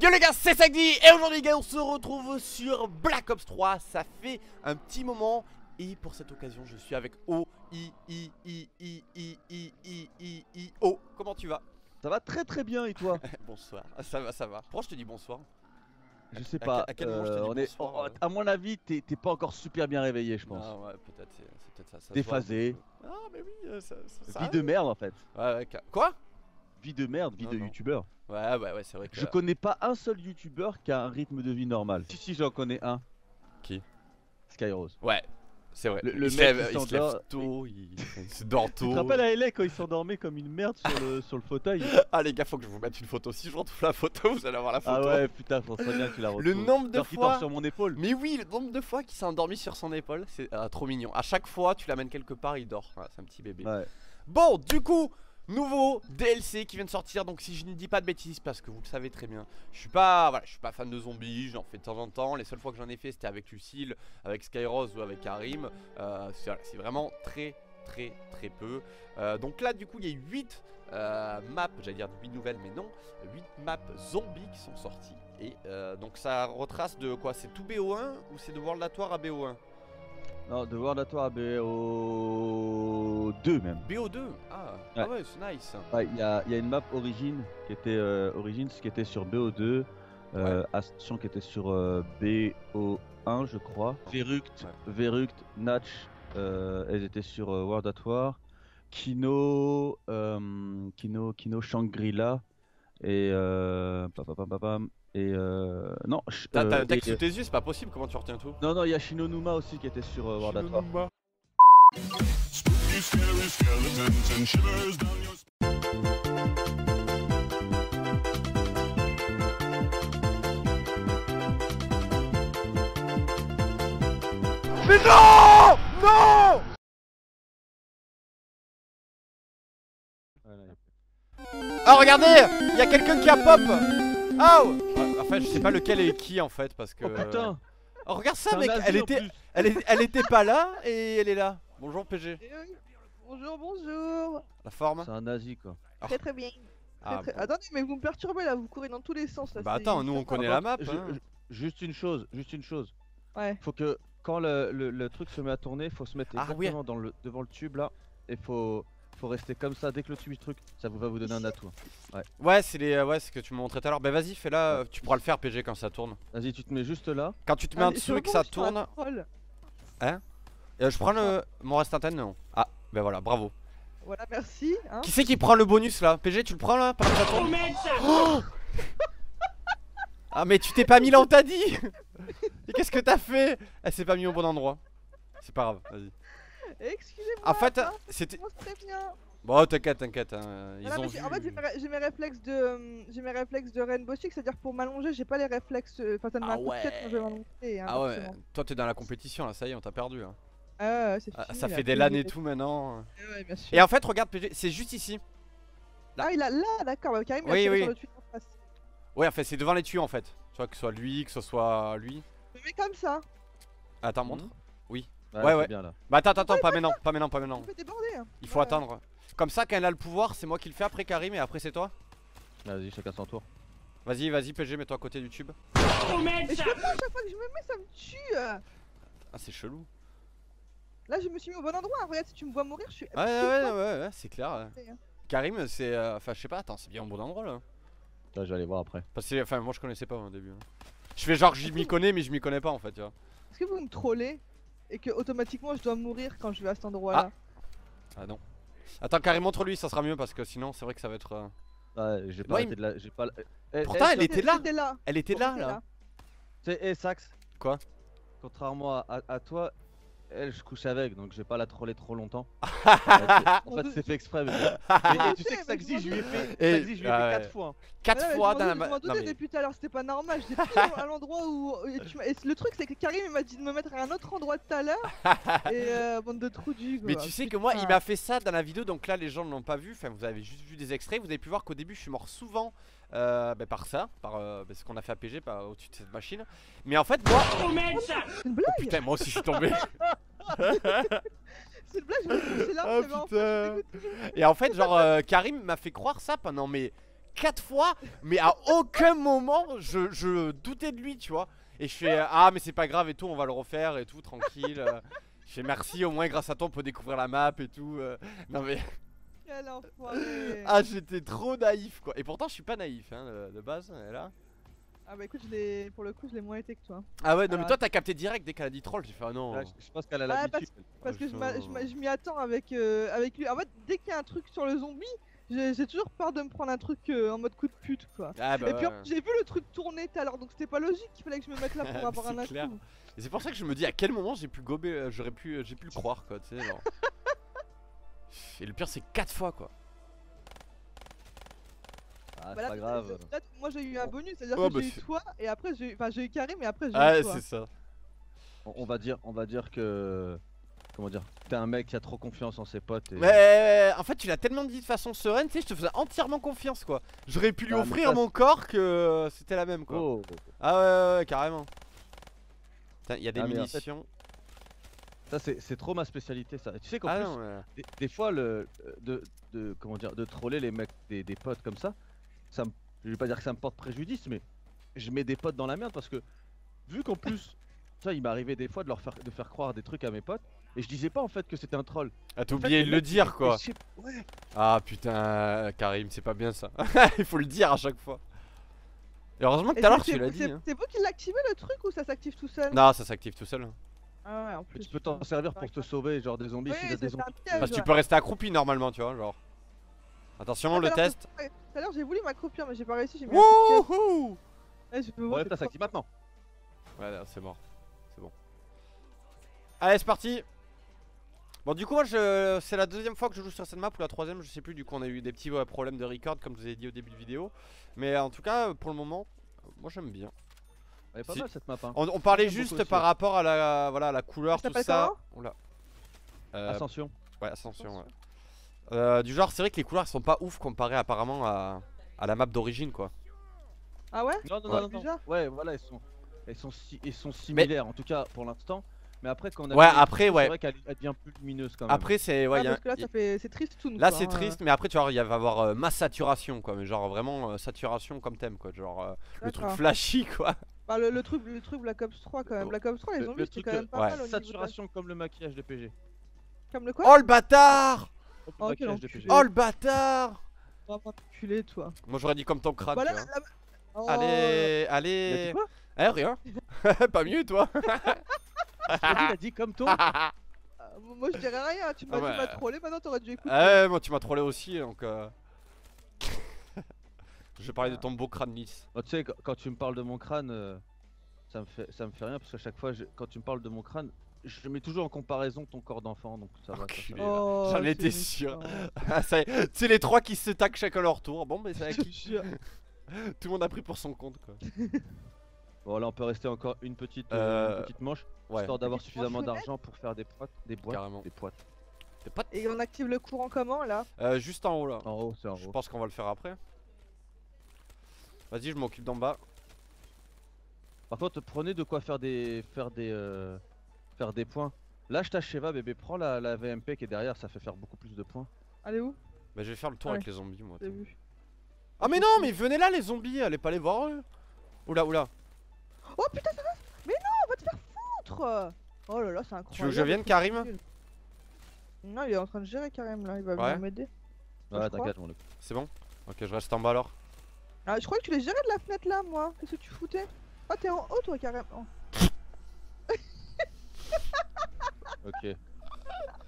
Yo les gars, c'est Sagdi et aujourd'hui les gars on se retrouve sur Black Ops 3 Ça fait un petit moment et pour cette occasion je suis avec O I I I I I I I I I O. Comment tu vas? Ça va très très bien et toi? Bonsoir, ça va ça va. Pourquoi je te dis bonsoir? Je sais pas, à quel moment je te dis euh, on est, bonsoir, on- euh à mon avis t'es pas encore super bien réveillé je pense. Ah ouais peut-être c'est peut-être ça. Déphasé, Ah mais oui euh, ça, ça, ça vie de merde en fait. Ouais, ouais, Quoi? Vie de merde, vie Non, de non. youtubeur. Ouais ouais ouais c'est vrai que Je connais pas un seul youtubeur qui a un rythme de vie normal. Si si j'en connais un. Qui? Skyrose Ouais c'est vrai. Le- le il, se lève, il se lève tôt, il, il se dort Tu tôt te rappelles à LA quand il s'endormait comme une merde sur le, sur le fauteuil Ah les gars faut que je vous mette une photo. Si je retrouve la photo vous allez avoir la photo. Ah ouais putain faut serait bien que tu la retrouves Le nombre de fois- dort sur mon épaule. Mais oui, le nombre de fois qu'il s'est endormi sur son épaule, c'est ah, trop mignon. À chaque fois, tu l'amènes quelque part, il dort. C'est un petit bébé. Ouais. Bon, du coup, nouveau DLC qui vient de sortir. Donc, si je ne dis pas de bêtises, parce que vous le savez très bien, je suis pas, voilà, je suis pas fan de zombies. J'en fais de temps en temps. Les seules fois que j'en ai fait, c'était avec Lucille, avec Skyrose ou avec Karim. Euh, c'est vraiment très, très, très peu. Euh, donc là, du coup, il y a 8 maps, j'allais dire 8 nouvelles, mais non, 8 maps zombies qui sont sorties. Et euh, donc ça retrace de quoi? C'est tout BO1 ou c'est de World War à BO1 Non de World at War à BO2 même. BO2 Ah, ah ouais, c'est nice. Ouais, il y, a il y a une map Origin qui était euh, Origins qui était sur BO2, euh, Ascension qui était sur euh, BO1 je crois, Veruct, Veruct, Natch, euh, elles étaient sur euh, World at War, Kino, euh, Kino, Kino, Shangri-La. Et euh, pam, pam, pam, pam, pam, et euh, non, T'as euh, t'as un texte sous tes yeux, c'est pas possible, comment tu retiens tout? Non non il y a Shinonuma aussi qui était sur euh, World Mais non! Non. Ah regardez Il y a quelqu'un qui a pop Oh Ouais, Enfin je sais pas lequel est qui en fait parce que... Oh putain, Oh, regarde ça mec, elle en était, elle, est- elle était pas là et elle est là. Bonjour PG. Oui. Bonjour, bonjour. La forme C'est un nazi quoi. Très très bien. Ah, très- bon. Attendez, mais vous me perturbez là, vous courez dans tous les sens là. Bah attends, nous on connaît la map. je- hein. juste une chose, juste une chose. Ouais. Faut que quand le, le- le truc se met à tourner, faut se mettre Ah oui. exactement dans le, devant le tube là. Et faut, faut rester comme ça. Dès que le tube il truc, ça vous va vous donner un atout. Ouais, c'est les, ouais, ce que tu me montrais tout à l'heure. Bah vas-y, fais-la. euh, Tu pourras le faire PG quand ça tourne. Vas-y, tu te mets juste là. Quand tu te mets Ah, en dessous et que ça tourne. troll. Euh, je prends le mon reste antenne non? Ah, ben voilà, bravo. Voilà, merci. Hein. Qui c'est qui prend le bonus là? PG, tu le prends là pendant que ça tourne? Oh Ah mais tu t'es pas mis là on t'a dit Et qu'est-ce que t'as fait? Elle s'est pas mis au bon endroit. C'est pas grave, vas-y. Excusez-moi. En fait, hein, c'était. Bon, t'inquiète, t'inquiète. hein, Ils Voilà, ont mais vu. En fait, j'ai mes, réflexes de, euh, j'ai mes réflexes de Rainbow Six, c'est-à-dire pour m'allonger, j'ai pas les réflexes. euh, Enfin, ça me Ah ouais. quand je vais m'allonger. hein, Ah ouais, forcément. toi t'es dans la compétition là, ça y est, on t'a perdu. hein. Ah ouais, ouais, c'est Ah, ça là, fait des LAN et tout maintenant. Ouais, ouais, bien sûr. Et en fait, regarde c'est juste ici. Ah, il a là, d'accord. Bah, Karim, Oui, oui. sur le tuyau en face. Ouais, en fait, c'est devant les tuyaux en fait. Tu vois, que ce soit lui, que ce soit lui. Mets comme ça. Attends, montre. Ouais, Ouais, c'est ouais. bien là. Bah attends, attends, attends, pas maintenant, pas maintenant, pas maintenant. hein. Il faut Ouais. attendre. Comme ça, quand elle a le pouvoir, c'est moi qui le fais après Karim et après c'est toi. Vas-y, chacun son tour. Vas-y, vas-y, PG, mets-toi à côté du tube. Mais je peux pas, à chaque fois que je me mets, ça me tue. euh. Ah, c'est chelou. Là, je me suis mis au bon endroit. hein. Regarde, si tu me vois mourir, je suis. Ouais, ouais, ouais, ouais, ouais, c'est clair. hein. Karim, c'est. euh, Enfin, je sais pas, attends, c'est bien au bon endroit là. Là, je vais aller voir après. Parce que, enfin, moi je connaissais pas au début. hein. Je fais genre, je m'y connais, mais je m'y connais pas en fait, tu vois. Est-ce que vous me trollez? Et que automatiquement je dois mourir quand je vais à cet endroit-là Ah non. Attends, Karim, montre-lui, ça sera mieux parce que sinon, c'est vrai que ça va être. euh, Ouais, j'ai pas Ouais, arrêté de la. J'ai pas. Eh, Pourtant, eh, elle était là. Là. Elle était là, J'étais là. tu sais, eh, Sax. Quoi? Contrairement à, à- à toi, elle, je couche avec, donc je vais pas la troller trop longtemps. en fait, c'est fait exprès. Mais, mais- et tu sais que Saxy, je lui ai fait. Et- je lui ai ah fait ouais. 4 fois. hein. 4 Ouais, ouais, fois dans la ma- Je m'en depuis tout à l'heure, c'était pas normal. J'étais à l'endroit où. et tu m'as- et le truc, c'est que Karim il m'a dit de me mettre à un autre endroit tout à l'heure. et euh, bande de trous du. Mais tu sais que moi, il m'a fait ça dans la vidéo, donc là, les gens ne l'ont pas vu. Enfin, vous avez juste vu des extraits. Vous avez pu voir qu'au début, je suis mort souvent euh, bah, par ça, par euh, bah, ce qu'on a fait à PG, par au-dessus de cette machine. Mais en fait, moi. Une blague Putain, moi aussi, je suis tombé. C'est une blague, je me suis là, Oh putain. Et en fait, genre, euh, Karim m'a fait croire ça pendant mais 4 fois, mais à aucun moment je, je doutais de lui, tu vois. Et je fais ah mais c'est pas grave et tout, on va le refaire et tout, tranquille. Je fais merci, au moins grâce à toi on peut découvrir la map et tout. euh. Non mais Quel enfoiré. ah j'étais trop naïf quoi. Et pourtant je suis pas naïf hein, de, base. et là. Ah bah écoute, je l'ai- pour le coup, je l'ai moins été que toi. Ah ouais non mais toi t'as capté direct dès qu'elle a dit troll. J'ai fait ah non. Je, je pense qu'elle a Ah, l'habitude. Parce que je m'y attends avec, euh, avec lui. En fait, dès qu'il y a un truc sur le zombie, j'ai toujours peur de me prendre un truc euh, en mode coup de pute quoi. Ah bah Et puis en ouais. j'ai vu le truc tourner tout à l'heure, donc c'était pas logique qu'il fallait que je me mette là pour avoir un clair. coup. Et c'est pour ça que je me dis à quel moment j'ai pu gober, euh, j'aurais pu, euh, j'ai pu le croire quoi, tu sais genre. Et le pire c'est 4 fois quoi. Ah, c'est Bah là, pas grave. là, moi j'ai eu un bonus, c'est-à-dire Oh, que bah, j'ai eu c'est- toi et après j'ai eu, enfin j'ai eu Karim et après j'ai Ah eu toi. c'est ça. On, on va dire, on va dire que, comment dire, t'es un mec qui a trop confiance en ses potes. Et... Mais en fait tu l'as tellement dit de façon sereine, tu sais, je te faisais entièrement confiance quoi. J'aurais pu lui Ah, offrir mon corps que c'était la même quoi. Oh. Ah ouais, ouais, ouais, carrément. Putain, il y a des Ah, mais en fait, munitions. Ça c'est trop ma spécialité ça. Tu sais qu'en Ah plus, non, mais... des, des fois le de, de comment dire de troller les mecs des, des potes comme ça, ça me, je vais pas dire que ça me porte préjudice, mais je mets des potes dans la merde parce que vu qu'en plus, ça il m'est arrivé des fois de leur faire de faire croire des trucs à mes potes et je disais pas en fait que c'était un troll. Ah t'as oublié de le dire quoi. Ouais. Ah putain, Karim, c'est pas bien ça. Il faut le dire à chaque fois. Et heureusement que tout à l'heure c'est- tu l'as c'est- dit. c'est- hein. C'est vous qui l'activez le truc ou ça s'active tout seul? Non, ça s'active tout seul. Ah ouais, en Mais plus. tu peux t'en servir pour te sauver genre des zombies Oui, a des zombies. piège. Parce que tu peux rester accroupi normalement, tu vois, genre. Attention, Ah, le test. Tout à l'heure j'ai voulu m'accroupir mais j'ai pas réussi, j'ai mis. Wouhou Ouais, c'est ça maintenant. Ouais, là, c'est mort. C'est bon. Allez, c'est parti. Bon, du coup, moi, je... c'est la deuxième fois que je joue sur cette map ou la troisième, je sais plus. Du coup, on a eu des petits problèmes de record, comme je vous ai dit au début de vidéo. Mais en tout cas, pour le moment, moi j'aime bien. Elle est pas Si. mal cette map. Hein. On, on parlait juste aussi, par ouais. rapport à la, voilà, à la couleur, tout ça. Oula. Euh, Ascension. ouais, ascension, ouais. Euh, du genre, c'est vrai que les couleurs sont pas ouf comparé apparemment à, à la map d'origine, quoi. Ah ouais? Non, non, Ouais. non, non, non. Bizarre. Ouais, voilà, ils sont, ils sont, si- ils sont similaires, en tout cas pour l'instant. Mais après, quand on a Ouais, fait les après, ouais. c'est vrai elle devient plus lumineuse quand même. Après, c'est. Ouais, Ah, y a- parce que là y- ça fait c'est triste tout Là c'est triste, mais après tu vois, il va y avoir euh, ma saturation quoi, mais genre vraiment euh, saturation comme thème quoi, genre euh, le truc flashy quoi. Bah, le, le truc le truc Black Ops 3 quand même. Oh. Black Ops 3 les Le- zombies le c'était truc, quand même euh, pas ouais. mal au de Saturation comme le maquillage de PG. Comme le quoi Oh le bâtard Oh, le. PG. Oh le bâtard Oh, toi. Moi j'aurais dit comme ton crâne. Vois. la- Oh, Allez, allez. Eh rien. Pas mieux toi. Il a dit, a comme toi. ah euh, Moi je dirais rien, tu m'as Ah tu ouais. m'as trollé, maintenant t'aurais dû écouter. ouais, moi tu m'as trollé aussi donc. euh, Je vais parler de ton beau crâne lisse. Oh, tu sais, quand, quand tu me parles de mon crâne, euh, ça me fait, ça me fait rien parce qu'à chaque fois, je- quand tu me parles de mon crâne, je mets toujours en comparaison ton corps d'enfant, donc ça va. ça, ça Enculé. va. Oh, J'en c'est étais sûr. Ah, ça tu sais les trois qui se taquent chacun leur tour. Bon mais te acquis. jure. Tout le monde a pris pour son compte quoi. Bon, là, on peut rester encore une petite, Euh, euh, une petite manche, Ouais. histoire d'avoir suffisamment d'argent pour faire des boîtes, des boîtes, Carrément. des boîtes. T'es pas Et on active le courant comment là? Euh, juste en haut là. En haut, c'est en Je pense qu'on va le faire après. Vas-y, je m'occupe d'en bas. Par contre, prenez de quoi faire des, faire des, euh, faire des points. Lâche ta Sheva, bébé. Prends la, la VMP qui est derrière, ça fait faire beaucoup plus de points. Allez où? Bah, je vais faire le tour Ouais. avec les zombies, moi. Ah, mais non, mais venez là, les zombies. Allez pas les voir eux. Oula, oula. Oh putain ça va Mais non, va te faire foutre Oh là là, c'est incroyable. Tu veux que je vienne, Karim Non, il est en train de gérer Karim là, il va Ouais. venir m'aider. Ouais, t'inquiète, mon. C'est bon Ok, je reste en bas alors. Ah, je crois que tu les gérais de la fenêtre là, moi. Qu'est-ce que tu foutais Ah, t'es en haut toi, Karim. Oh. Ok.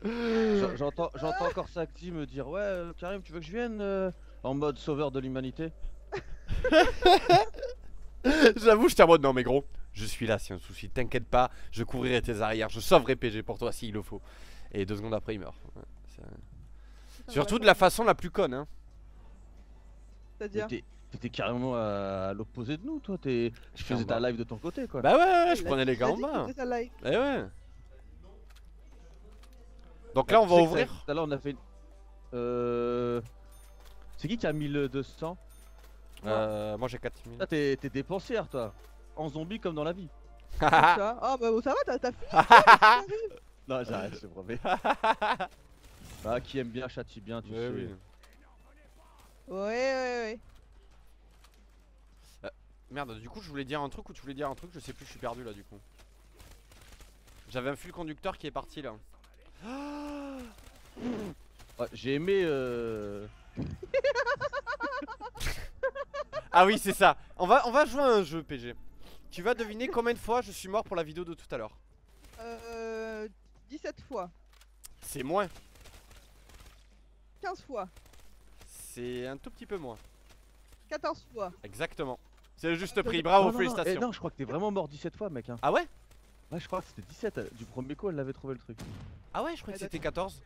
J'en- J'entends, j'entends encore Sakti me dire ouais, euh, Karim, tu veux que je vienne euh, en mode sauveur de l'humanité? J'avoue, j'étais en mode non, mais gros, je suis là si un souci. T'inquiète pas, je couvrirai tes arrières. Je sauverai PG pour toi s'il le faut. Et deux secondes après, il meurt. Ouais, c'est- Surtout de la façon la plus conne, hein. C'est-à-dire T'étais carrément à, l'opposé de nous, toi. T'es, tu faisais ta live de ton côté, quoi. Bah ouais, ouais, ouais, je prenais les gars en bas. Eh ouais. Donc là, on va ouvrir. Tout à l'heure, on a fait. une- Euh... C'est qui qui a 1200 Euh, moi j'ai 4000. Là, t'es, t'es dépensière, toi. En zombie comme dans la vie. Ah, bah bon, ça va, t'as- t'as fini. Non, j'arrête, je te promets. ah, qui aime bien châtie bien, tu Ouais, sais. oui. Ouais, ouais, ouais. Merde, du coup, je voulais dire un truc ou tu voulais dire un truc, je sais plus, je suis perdu là du coup. J'avais un fil conducteur qui est parti là. Ouais, J'ai aimé. Euh... Ah oui, c'est ça. On va, on va jouer à un jeu, PG. Tu vas deviner combien de fois je suis mort pour la vidéo de tout à l'heure. Euh. 17 fois. C'est moins. 15 fois. C'est un tout petit peu moins. 14 fois. Exactement. C'est le juste prix. Bravo, non, non, non, félicitations. eh, non, je crois que t'es vraiment mort 17 fois, mec. Hein. Ah ouais? Ouais, je crois que c'était 17. euh, Du premier coup, elle avait trouvé le truc. Ah ouais, je crois que c'était 14.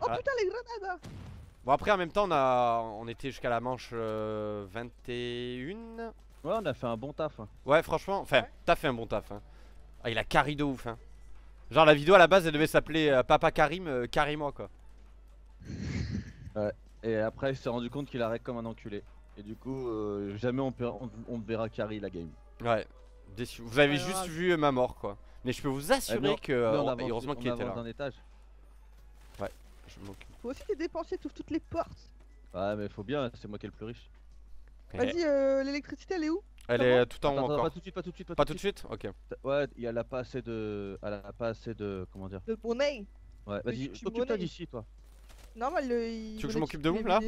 Oh Ah. putain, les grenades Bon après en même temps on a on était jusqu'à la manche euh, 21. Ouais, on a fait un bon taf. hein. Ouais franchement, enfin Ouais. t'as fait un bon taf hein. Ah il a carry de ouf hein. Genre la vidéo à la base elle devait s'appeler euh, Papa Karim, euh, carry-moi quoi. Et après, il s'est rendu compte qu'il arrête comme un enculé. Et du coup, euh, jamais on, peut, on, on verra carry la game. Ouais, déçu. Vous avez Ouais, juste vu euh, ma mort quoi. Mais je peux vous assurer mais on- que Mais euh, on on- avance- heureusement qu'il était là. d'un étage. Je m'occupe. Faut aussi t'es dépensier, t'ouvres toutes les portes. Ouais, mais faut bien, c'est moi qui est le plus riche. Vas-y, euh, l'électricité elle est où? Elle est va tout en haut encore. pas tout de suite, pas tout de suite, pas, Pas tout de suite Ok. Ouais, il y a pas assez de. Elle a pas assez de. Comment dire? De monnaie Ouais, Mais vas-y, je suis occupe-toi d'ici, toi. Normal, le. il Tu veux que je m'occupe de les vous, là?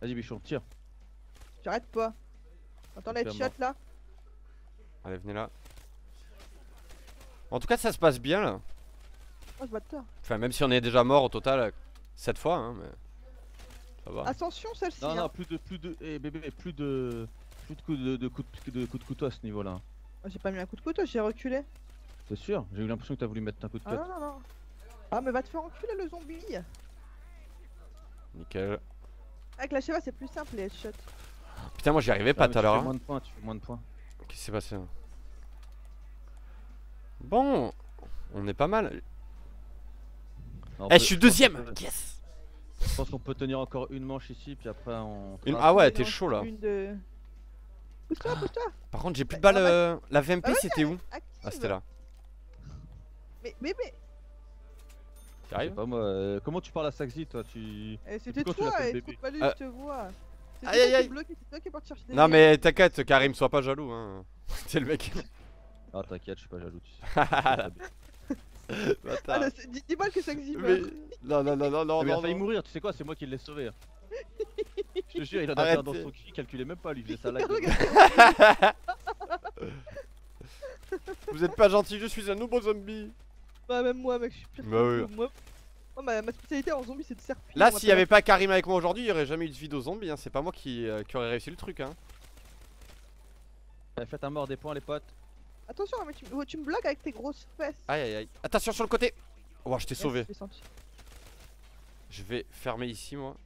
Vas-y, bichon, tire. J'arrête pas. Attends, la headshot là. Allez venez là. En tout cas ça se passe bien là. Oh, bâtard. Enfin même si on est déjà mort au total 7 fois hein mais. Ça va. Ascension celle-ci. Non, hein. non, plus de. Plus de. Eh bébé, plus de. Plus de coups de, de, coups de, de coups de couteau à ce niveau-là. hein. Oh, J'ai pas mis un coup de couteau, j'ai reculé. C'est sûr J'ai eu l'impression que t'as voulu mettre un coup de Ah cut. non, non, non. Ah, mais va te faire enculer le zombie. Nickel. Avec la Sheva, c'est plus simple les headshots. Putain moi j'y arrivais Ah, pas tout à tu l'heure. fais hein. moins de points, tu fais moins de points. Qu'est-ce qui s'est passé là Bon, on est pas mal. Eh, je suis deuxième Yes Je pense qu'on peut tenir encore une manche ici, puis après on. Une-. Ah ouais, t'es chaud là. Une de. Pousse-toi, pousse-toi. Par contre, j'ai plus de Bah, balles. ah euh, La VMP, Ah ouais, c'était où? Active. Ah, c'était là. Mais, mais, mais. Tu Je sais arrives pas moi, euh, comment tu parles à Saxy toi tu... eh, C'était tu toi, et bébé trop pas lu, Ah. je te vois. Aïe, aïe, aïe. Non, mais t'inquiète, Karim, sois pas jaloux. Hein. C'est le mec. Ah t'inquiète, je suis pas jaloux. tu sais. Ah, Bâtard. Dis-moi que ça existe. Mais- Non, non, non, non, non, mais il a failli mourir, tu sais quoi, c'est moi qui l'ai sauvé. hein. je te jure, il en a un dans son cul, il calculait même pas, lui, il faisait ça là. Vous êtes pas gentil, je suis un nouveau zombie. Bah, même moi, mec, je suis pire Bah oui. Moi, moi, ma, ma spécialité en zombie, c'est de serpiller. Là, s'il y avait pas Karim avec moi aujourd'hui, il y aurait jamais eu de vidéo zombie. Hein. C'est pas moi qui, euh, qui aurait réussi le truc. Hein. Faites un mort des points, les potes. Attention, mais tu, oh, tu me bloques avec tes grosses fesses. Aïe, aïe, aïe. Attention sur le côté. Oh, je t'ai sauvé. je vais fermer ici, moi.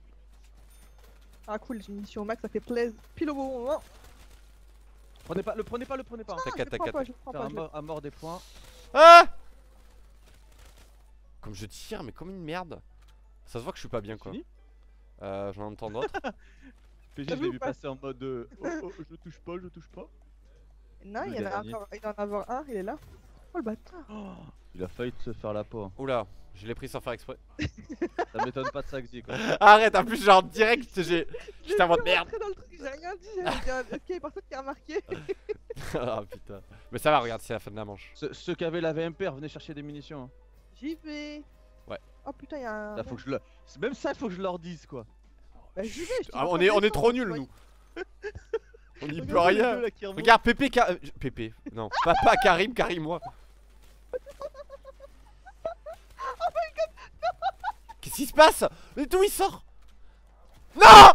Ah, cool, j'ai une mission au max, ça fait plaisir. Pile au bon moment. Prenez pas, le prenez pas, le prenez pas. Pas. un je le- mort, un mort des points. Ah Comme je tire, mais comme une merde. Ça se voit que je suis pas bien, quoi. Euh, j'en entends d'autres. PG, je vu l'ai vu pas passer en mode euh, oh, oh, je touche pas, je touche pas. Non, il y en a dernier. encore, il doit en avoir un, il est là. Oh le bâtard. Oh, il a failli se faire la peau. hein. Oula, je l'ai pris sans faire exprès. Ça m'étonne pas de Saxy quoi. Arrête, en plus, genre direct, j'ai. J'étais en mode Je merde. suis rentré dans le truc, j'ai rien dit, j'ai dit ok, y'a personne qui a remarqué. ah putain. Mais ça va, regarde, c'est la fin de la manche. Ceux, ceux qui avaient la VMP, revenez chercher des munitions. hein. J'y vais. Ouais. Oh putain, y'a un. Ça, faut que je le... Même ça, faut que je leur dise quoi. Bah, j'y vais, Ah, on est, on est trop nuls, nous. On n'y peut rien. Regarde, Pépé, Ka- euh, Pépé. Non, pas, pas Karim, Karim, moi. Qu'est-ce qui se passe? Mais d'où il sort? Non!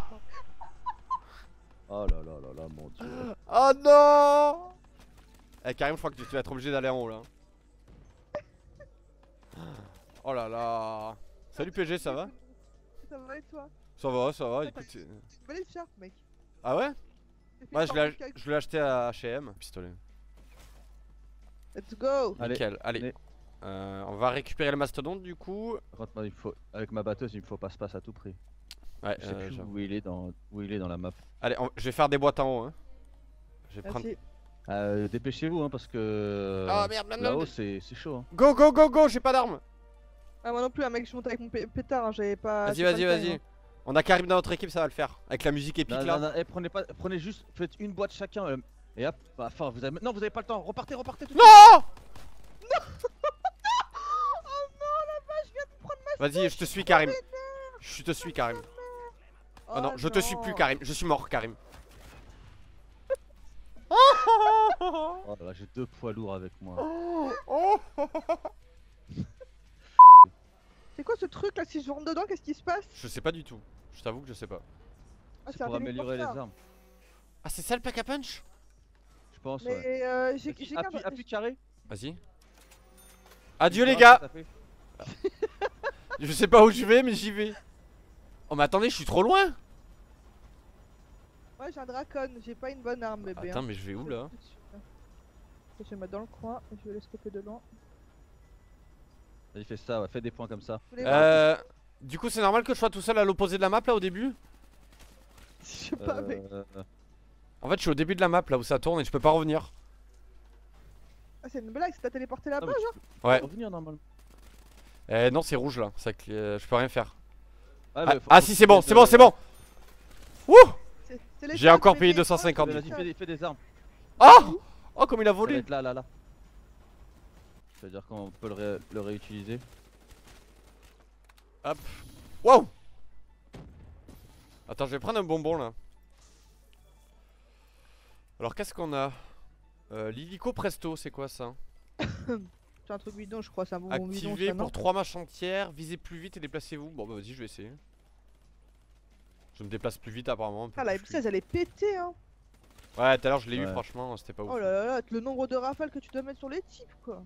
Oh là là là là, mon dieu. Oh non! Eh Karim je crois que tu vas être obligé d'aller en haut là. Oh là là. Salut PG ça va? Ça va et toi? Ça va ça va écoute belle écharpe, mec. Ah ouais? Ouais une je l'ai je acheté à H&M Pistolet Let's go Allez, Nickel allez allez. Euh, On va récupérer le mastodonte du coup moi, il faut... avec ma batteuse, il me faut passe-passe à tout prix. Ouais Je sais euh, plus où il est dans où il est dans la map. Allez on- je vais faire des boîtes en haut hein Je vais prendre. Euh, Dépêchez-vous hein, parce que Ah merde merde là-haut c'est c'est chaud. Hein. Go go go go j'ai pas d'armes Ah, moi non plus, un mec, je monte avec mon pé- pétard, hein, j'avais pas. Vas-y vas-y vas-y hein. On a Karim dans notre équipe, ça va le faire. Avec la musique épique Non, là. non, non, eh, prenez pas, prenez juste, faites une boîte chacun. euh, et hop, bah, enfin, vous avez, non, vous avez pas le temps. Repartez, repartez. Tout de suite. Non Oh non, la vache, je viens de prendre ma Vas-y, je te suis Karim. Je te suis Karim. Oh non, je te suis plus Karim. Je suis mort Karim. Oh là là, j'ai deux poids lourds avec moi. C'est quoi ce truc là Si je rentre dedans, qu'est-ce qui se passe? Je sais pas du tout. Je t'avoue que je sais pas. Ah, C'est un pour améliorer les armes, Ah, c'est ça le pack à punch? Je pense. ouais. Mais euh, j'ai Appuie, appuie, carré. Vas-y. Adieu les gars fait- Je sais pas où je vais, mais j'y vais. Oh, mais attendez, je suis trop loin Ouais, j'ai un dracon, j'ai pas une bonne arme, bébé. Attends, hein. mais je vais où là hein. Je vais le mettre dans le coin et je vais le stopper de loin. Vas-y, fais ça, ouais, fais des points comme ça. Euh. Du coup, c'est normal que je sois tout seul à l'opposé de la map là au début Je sais pas, mais. Euh, En fait, je suis au début de la map là où ça tourne et je peux pas revenir. Ah, c'est une blague, c'est t'as téléporté là-bas, genre peux Ouais. revenir normalement. Eh non, c'est rouge là. Ça, euh, je peux rien faire. Ouais, Ah, ah, faut si, c'est bon, c'est bon, c'est bon. Wouh J'ai encore payé Oh, 250 Vas-y, fais des, fais des armes. Oh Oh, comme il a volé là, là, là. C'est-à-dire qu'on peut le, ré- le réutiliser. Wow Attends, je vais prendre un bonbon là. Alors, qu'est-ce qu'on a? Euh, L'illico presto, c'est quoi ça? C'est un truc bidon, je crois, c'est un bonbon bidon. Activez ça, non? pour 3 matchs entières, visez plus vite et déplacez-vous. Bon, bah vas-y, je vais essayer. Je me déplace plus vite apparemment. Ah, la plus M16 elle est pétée, hein. Ouais, tout à l'heure je l'ai eu, franchement, c'était pas ouf. Oh là là là, le nombre de rafales que tu dois mettre sur les types, quoi.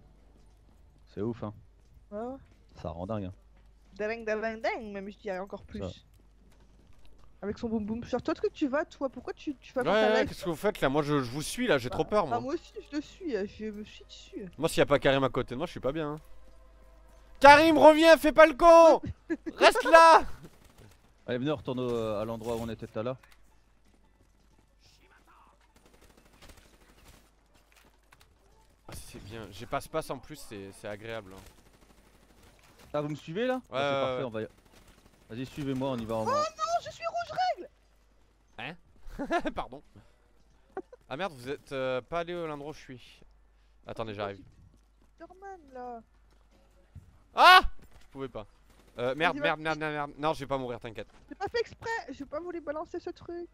C'est ouf, hein. Ouais, ouais. Ça rend dingue. Hein. Ding ding ding ding, même je dirais encore plus. Ça. Avec son boum boum. Sur toi, est-ce que tu vas, toi Pourquoi tu, tu vas Ouais, pas ouais, qu'est-ce que vous faites là? Moi je, je vous suis là, j'ai trop peur moi. Ah, moi aussi, je le suis, euh, je me suis dessus. Moi s'il y a pas Karim à côté de moi, je suis pas bien. hein. Karim, reviens, fais pas le con Reste là Allez, venez, on retourne au- à l'endroit où on était tout à l'heure. Ah, C'est bien, j'ai passe-passe en plus, c'est c'est agréable. hein. Ah, vous me suivez là Ouais, Ah, ouais, parfait, on va y... Vas-y, suivez-moi, on y va en Oh non, je suis rouge Pardon. Ah merde, vous êtes euh, pas allé à l'endroit où je suis. Attendez, j'arrive. Spider-Man là. Ah Je pouvais pas. Euh, merde, merde, merde, merde, merde. Non, je vais pas mourir, t'inquiète. J'ai pas fait exprès, je vais pas voulu balancer ce truc.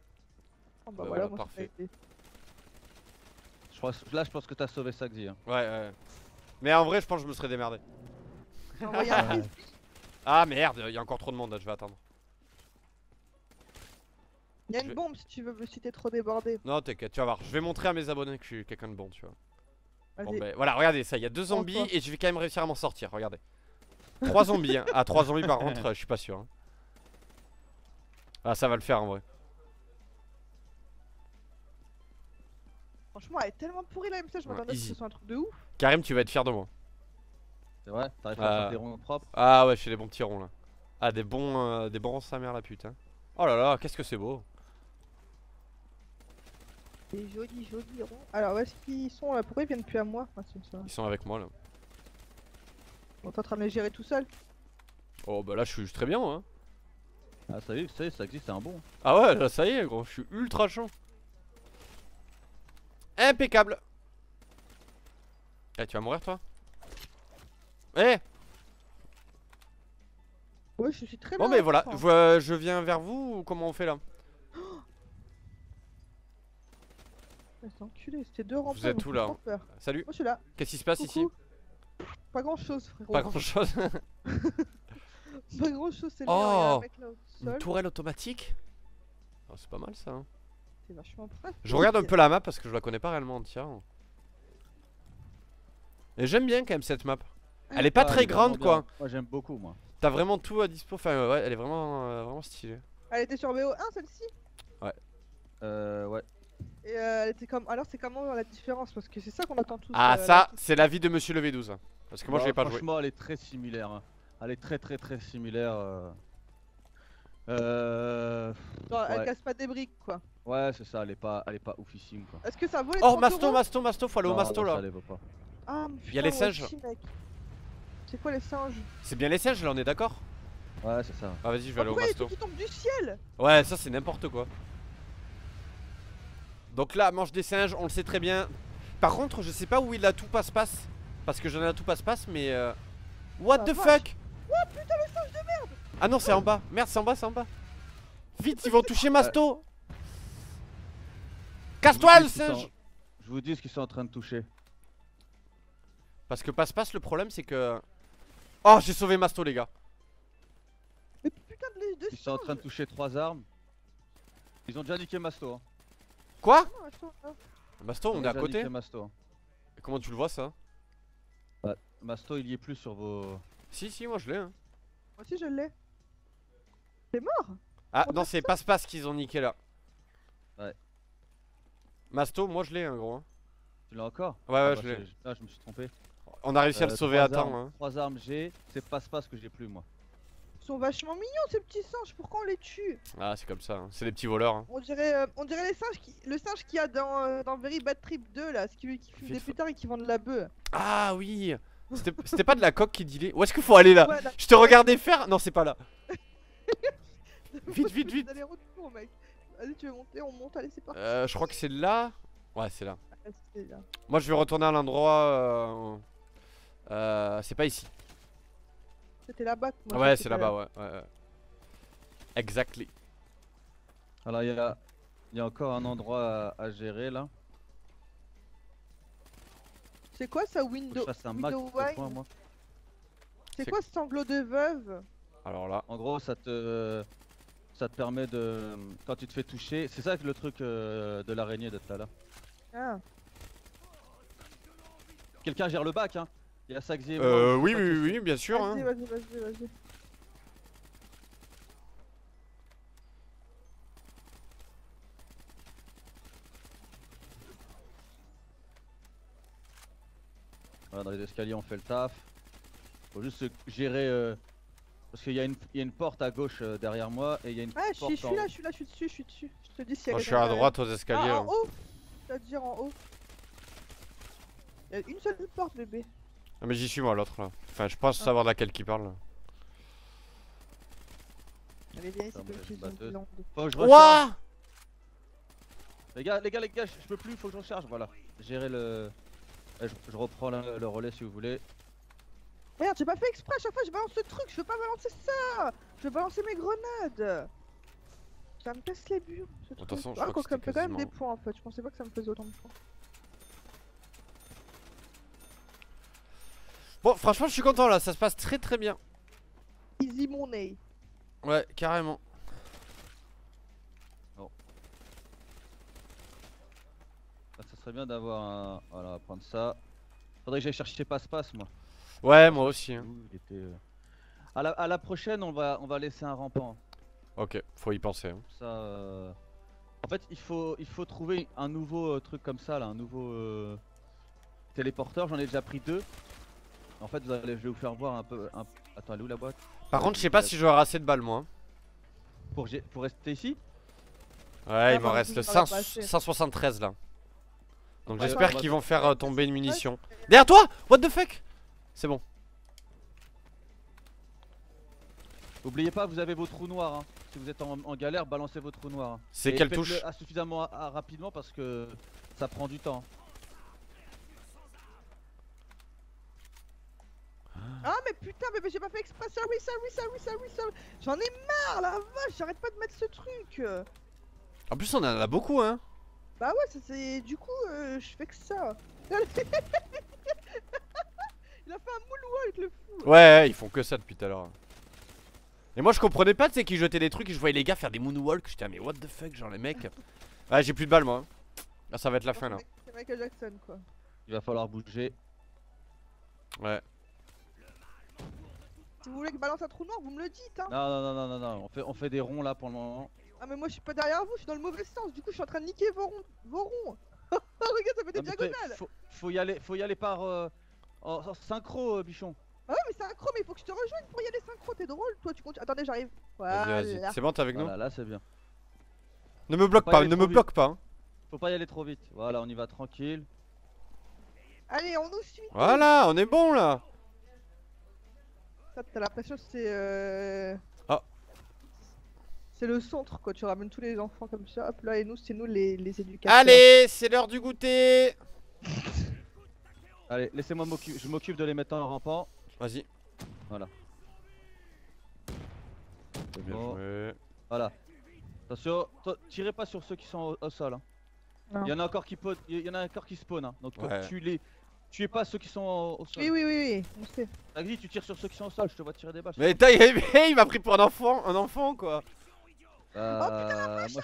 Oh bah, Bah voilà, moi, parfait. été. Je crois... Là, je pense que t'as sauvé ça, Xi. Hein. Ouais, ouais. Mais en vrai, je pense que je me serais démerdé. Un frisbee. Ah merde, il y a encore trop de monde, là, je vais attendre. Il y a Je une vais- bombe si tu veux, si t'es trop débordé. Non, t'inquiète, tu vas voir. Je vais montrer à mes abonnés que je suis quelqu'un de bon, tu vois. Bon, ben voilà, regardez ça, il y a deux zombies et je vais quand même réussir à m'en sortir, regardez. Trois zombies, hein. Ah, trois zombies par contre, je suis pas sûr. hein. Ah, ça va le faire en vrai. Franchement, elle est tellement pourrie la M16, je Ouais, m'attendais à ce que ce soit un truc de ouf. Karim, tu vas être fier de moi. C'est vrai T'arrives à Euh. faire des ronds propres Ah ouais, je fais des bons petits ronds là. Ah, des bons, euh, des bons sa mère la pute. Hein. Oh là là, qu'est-ce que c'est beau. C'est joli, joli rond. Alors, où est-ce qu'ils sont là? Pourquoi ils viennent plus à moi? Ah. Ils sont avec moi là. On est en train de les gérer tout seul. Oh bah là, je suis je suis très bien, hein. Ah, ça y est, ça y est, ça existe, c'est un bon. Ah ouais, là, ça y est, gros, je suis ultra chaud. Impeccable. Eh, tu vas mourir toi? Eh Ouais, je suis très Bon, mais voilà, je, euh, je viens vers vous ou comment on fait là? Hein. C'est enculé, c'était deux rangs. Vous êtes où, là? Moi Salut, je suis là. qu'est-ce qui se passe ici? Pas grand chose, frérot. Pas grand chose. Pas grand chose, c'est Oh. le au Une sol. tourelle automatique? Oh, C'est pas mal ça. hein. C'est vachement près. Je regarde un peu la map parce que je la connais pas réellement entière. Et j'aime bien quand même cette map. Elle est pas Ah, très elle grande bien. quoi. Moi, j'aime beaucoup, moi. T'as vraiment tout à dispo. Enfin, ouais, elle est vraiment, euh, vraiment stylée. Elle était sur BO1 celle-ci? Euh, ouais. Et euh, elle était comme. Alors c'est comment la différence? Parce que c'est ça qu'on attend tous. Ah, euh, ça, c'est la vie de Monsieur le V12. hein. Parce que moi, je Bah, l'ai pas joué. Franchement, elle est très similaire. hein. Elle est très, très, très similaire. Euh... euh, elle ouais. casse pas des briques quoi. Ouais, c'est ça, elle est pas, elle est pas oufissime quoi. Est-ce que ça vaut les Oh, 30 Masto, Masto, Masto, faut aller au Masto là. Ça les vaut pas. Ah, Y a les singes. C'est quoi les singes C'est bien les singes là, on est d'accord Ouais, c'est ça. Ah, vas-y, je vais aller au masto. qui tombe du ciel Ouais, ça c'est n'importe quoi. Donc là, mange des singes, on le sait très bien. Par contre, je sais pas où il a tout passe-passe. Parce que j'en ai un tout passe-passe, mais. euh, What Ah, the vache. fuck Ah non, c'est en bas. Merde, c'est en bas, c'est en bas. Vite, ils vont toucher Masto. Casse-toi le singe sont- Je vous dis ce qu'ils sont en train de toucher. Parce que passe-passe, le problème c'est que. Oh, j'ai sauvé Masto, les gars. Mais putain de les deux Ils sont en train de toucher trois armes. Ils ont déjà niqué Masto. Hein. Quoi attends, attends. Masto, on est à côté Masto. hein. Comment tu le vois ça Masto, il y est plus sur vos. Si, si, moi je l'ai. hein. Moi aussi je l'ai. T'es mort Ah On non, c'est passe-passe qu'ils ont niqué là. Ouais. Masto, moi je l'ai, hein, gros. hein. Tu l'as encore Ouais, Ah ouais, bah, je l'ai. c'est- Ah, je me suis trompé. On a réussi à le Euh, sauver à trois temps. armes- hein. Trois armes G, c'est passe-passe que j'ai plus moi. Ils sont vachement mignons ces petits singes, pourquoi on les tue? Ah, c'est comme ça. hein. C'est des petits voleurs. hein. On dirait, euh, on dirait les singes qui, le singe qu'il y a dans, euh, dans Very Bad Trip 2 là, ce qui, qui fume des pétards et qui vendent de la bœuf. Ah oui C'était pas de la coque qui dilait. Où est-ce qu'il faut aller là? Je te regardais faire Non, c'est pas là. Vite, vite, vite. Mec. Allez tu veux monter, on monte, allez c'est parti. Euh, je crois que c'est là. Ouais, c'est là. Ah, c'est là. Moi, je vais retourner à l'endroit. Euh, c'est pas ici. C'était là-bas. que moi, ouais, c'est là-bas, ouais. ouais, ouais. Exactly. Alors il y a, il y a encore un endroit à, à gérer là. C'est quoi ça window. C'est C'est- quoi ce sanglot de veuve? Alors là. En gros, ça te, ça te permet de, quand tu te fais toucher, c'est ça que le truc euh, de l'araignée de tout à l'heure. Ah. Quelqu'un gère le bac, hein. Il y a et moi, Euh, oui, oui, oui, oui, bien sûr. Vas-y, hein. vas-y, vas-y, vas-y. Voilà, dans les escaliers, on fait le taf. Faut juste se gérer, euh, parce qu'il y, a une- il y a une porte à gauche euh, derrière moi et il y a une Ah, je suis, porte je suis en- là, je suis là, je suis dessus, je suis dessus. Je te dis s'il y a Moi, je suis à droite aux escaliers. Ah, hein. en haut C'est-à-dire en haut. Il y a une seule porte, bébé. Ah, mais j'y suis moi, l'autre là. Enfin, je pense Ah. savoir de laquelle qui parle. là. Allez. Faut que je recharge. Ouah Les gars, les gars, les gars, je peux plus, faut que je recharge, voilà. Gérer le... Eh, Je, je reprends le, le relais si vous voulez. Merde, j'ai pas fait exprès, à chaque fois je balance ce truc, je veux pas balancer ça Je veux balancer mes grenades Ça me casse les burnes, ce De toute truc. façon, je ah, crois que que ça me fait quand même des points en fait, je pensais pas que ça me faisait autant de points. Bon, franchement, je suis content là. Ça se passe très très bien. Easy money Ouais, carrément. Là, ça serait bien d'avoir un... Voilà, on va prendre ça. Faudrait que j'aille chercher passe-passe, moi. Ouais, moi aussi. hein. Ouh, il était... euh, À la, à la prochaine, on va, on va laisser un rampant. Ok, faut y penser. hein. Ça, euh, En fait, il faut, il faut trouver un nouveau euh, truc comme ça, là, un nouveau euh, téléporteur. J'en ai déjà pris deux. En fait, vous allez, je vais vous faire voir un peu. un- Attends, elle est où la boîte? Par contre, je sais pas si j'aurai assez de balles moi. hein. pour, rester ici? Ouais, il Ah, m'en reste contre, le ça va 100 pas assez. 173 là. Donc Ouais, j'espère qu'ils vont faire euh, tomber une munition. Derrière toi What the fuck C'est bon. Oubliez pas, vous avez vos trous noirs. hein. Si vous êtes en, en galère, balancez vos trous noirs. hein. C'est quelle touche? à- suffisamment à- à- rapidement parce que ça prend du temps. Ah mais putain bébé j'ai pas fait exprès, sorry, sorry, sorry, sorry, sorry J'en ai marre la vache, j'arrête pas de mettre ce truc En plus, on en a beaucoup hein. Bah ouais, ça c'est... Du coup, euh, je fais que ça Il a fait un moonwalk le fou Ouais, ils font que ça depuis tout à l'heure. Et moi, je comprenais pas, tu sais, qu'ils jetaient des trucs et je voyais les gars faire des moonwalks. J'étais, ah, mais what the fuck, genre les mecs. Ouais, j'ai plus de balles moi. hein. Là, ça va être la fin là. C'est Michael Jackson quoi. Il va falloir bouger. Ouais. Si vous voulez que je balance un trou noir, vous me le dites hein Non, non, non, non, non, non. On fait, on fait des ronds là pour le moment. Ah mais moi je suis pas derrière vous, je suis dans le mauvais sens, du coup je suis en train de niquer vos ronds, vos ronds Regarde, ça fait des Ah, mais diagonales faut, faut y aller, faut y aller par euh, en, en synchro, euh, bichon. Ah ouais mais cro, mais il faut que je te rejoigne pour y aller synchro, t'es drôle toi, tu continues... Attendez j'arrive Vas-y, vas-y. Voilà C'est bon, t'es avec Voilà, là c'est bien. nous Ne me bloque pas ne me vite. bloque pas. hein. Faut pas y aller trop vite. Voilà, on y va tranquille. Allez, on nous suit Voilà, on est bon là. T'as l'impression que c'est... Euh... C'est le centre quoi, tu ramènes tous les enfants comme ça, hop là et nous c'est nous les, les éducateurs. Allez, c'est l'heure du goûter Allez, laissez-moi m'occuper. Je m'occupe de les mettre en rampant. Vas-y. Voilà. C'est Bien bon. joué. Voilà. Attention, tirez pas sur ceux qui sont au, au sol. hein. Il y en a encore qui il y en a encore qui spawn. hein. Donc Ouais. tu les tuez pas ceux qui sont au, au sol. Oui oui oui oui, on sait. Vas-y, tu tires sur ceux qui sont au sol, je te vois tirer des balles. Mais t'as- il m'a pris pour un enfant, un enfant quoi. Euh, moi,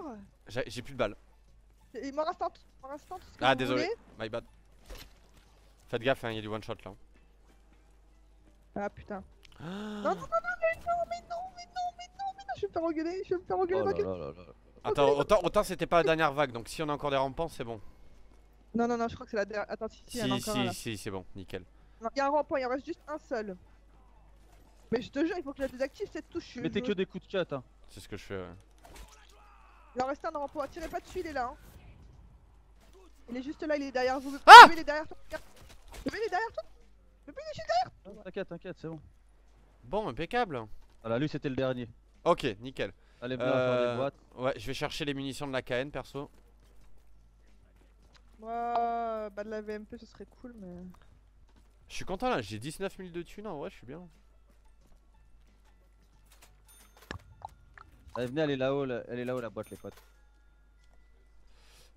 Oh, J'ai j'ai plus de balles. Il m'en reste un, il m'en reste un, tout Ah, désolé. voulez. My bad. Faites gaffe, hein, il y a du one shot là. Ah putain. Non non non non mais non mais non mais non mais non mais non, je vais me faire engueuler, je vais me faire Oh engueuler. là là là. Attends, autant, autant c'était pas la dernière vague, donc si on a encore des rampants, c'est bon. Non non non, je crois que c'est la dernière. Attends si si, Si, un si, là. si, c'est bon, nickel. Non, il y a un rampant, il en reste juste un seul. Mais je te jure, il faut que je la désactive cette touche. Mettez que des coups de cut. Hein. C'est ce que je fais. ouais. Il en reste un dans rampant, tirez pas dessus, il est là. Hein. Il est juste là, il est derrière vous. Ah il est derrière toi. il est derrière toi. Il est juste Ah, T'inquiète, t'inquiète, c'est bon. Bon, impeccable. Voilà, lui c'était le dernier. Ok, nickel. Allez, venez, on va faire Euh, des boîtes. Ouais, je vais chercher les munitions de la KN perso. Moi, bah de la VMP, ce serait cool, mais. Je suis content là, j'ai 19 000 de thunes en vrai, je suis bien. Allez, venez, elle est là-haut, la- elle est là-haut la boîte, les potes.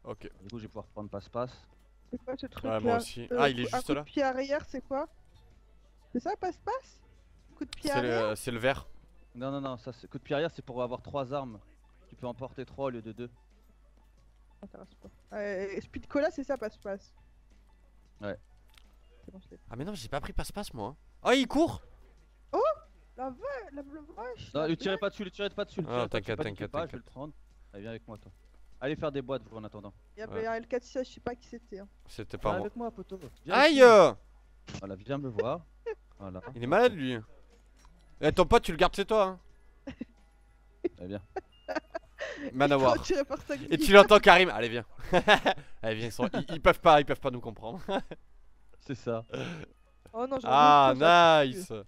Ok. Du coup, je vais pouvoir prendre passe-passe. C'est quoi ce truc Ouais, là moi aussi. Euh, Ah, il est coup- un juste coup là. de pied arrière, c'est quoi C'est ça, passe-passe Coup de pied C'est arrière le, c'est le vert. Non, non, non, ça c'est coup de pied arrière, c'est pour avoir trois armes. Tu peux en porter trois au lieu de deux. M'intéresse pas. Euh, speed cola, c'est ça, passe-passe. Ouais. C'est bon. Ah, mais non, j'ai pas pris passe-passe moi. Oh, il court La vache, la bleu vache Non, lui tirez pas dessus, lui tirez pas dessus. Ah, t'inquiète, t'inquiète, Je vais t'inquiète. le prendre. Allez, viens avec moi, toi. Allez faire des boîtes, vous, en attendant. Il y avait un L4 je sais pas qui c'était. hein. C'était pas moi. avec moi, poteau. Viens Aïe Voilà, viens me voir. Voilà. Il est malade lui. Eh, ton pote, tu le gardes chez toi. Hein. Allez, viens. Et tu l'entends Karim Allez viens Allez viens ils, sont- ils- ils peuvent pas ils peuvent pas nous comprendre C'est ça. Oh non, j'en Ah veux pas, nice Ça pue,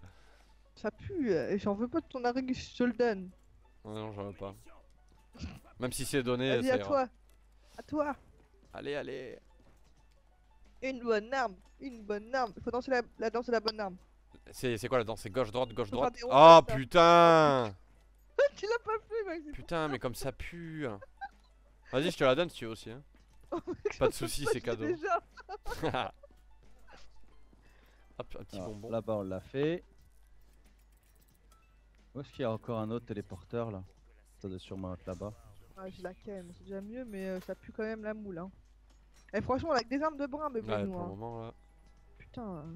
ça pue, euh, et j'en veux pas de ton araignée, je te le donne. Non non j'en veux pas Même si c'est donné Vas-y, ça à ira. toi. À toi. Allez allez Une bonne arme. Une bonne arme. Faut danser la, la danse de la bonne arme. C'est c'est quoi là-dedans C'est gauche droite gauche droite? Oh putain tu l'as pas fait, Maxime. Putain mais comme ça pue Vas-y je te la donne si tu veux aussi hein. Pas de soucis, c'est cadeau. Déjà. Hop un petit Alors, bonbon Là-bas, on l'a fait. Où est-ce qu'il y a encore un autre téléporteur là? Ça doit sûrement être là-bas. Ah, j'ai la canne, c'est déjà mieux, mais euh, ça pue quand même la moule. Hein. Et franchement, avec des armes de brin, mais bon, Ouais nous, pour le hein. moment là Putain. euh.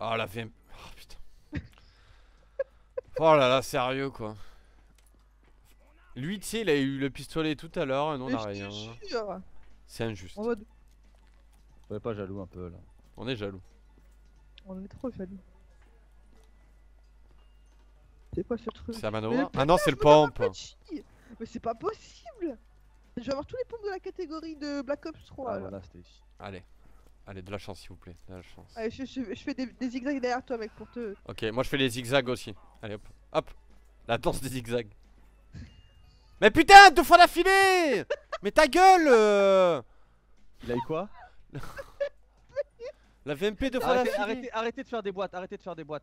Oh la VM Oh putain Oh là là sérieux quoi Lui tu sais il a eu le pistolet tout à l'heure et nous on a rien. C'est injuste mode, Soyez pas jaloux un peu là. On est jaloux on est trop jaloux. C'est quoi ce truc C'est Manowar putain, Ah non c'est le un pompe Mais c'est pas possible Je vais avoir tous les pompes de la catégorie de Black Ops 3 Ah là. voilà, c'était ici. Allez Allez de la chance s'il vous plaît De la chance Allez, je, je- je fais des, des zigzags derrière toi, mec, pour te. Ok moi je fais les zigzags aussi Allez hop Hop La danse des zigzags Mais putain deux fois d'affilée Mais ta gueule euh Il a eu quoi? La VMP deux fois d'affilée arrêtez, arrêtez de faire des boîtes, arrêtez de faire des boîtes.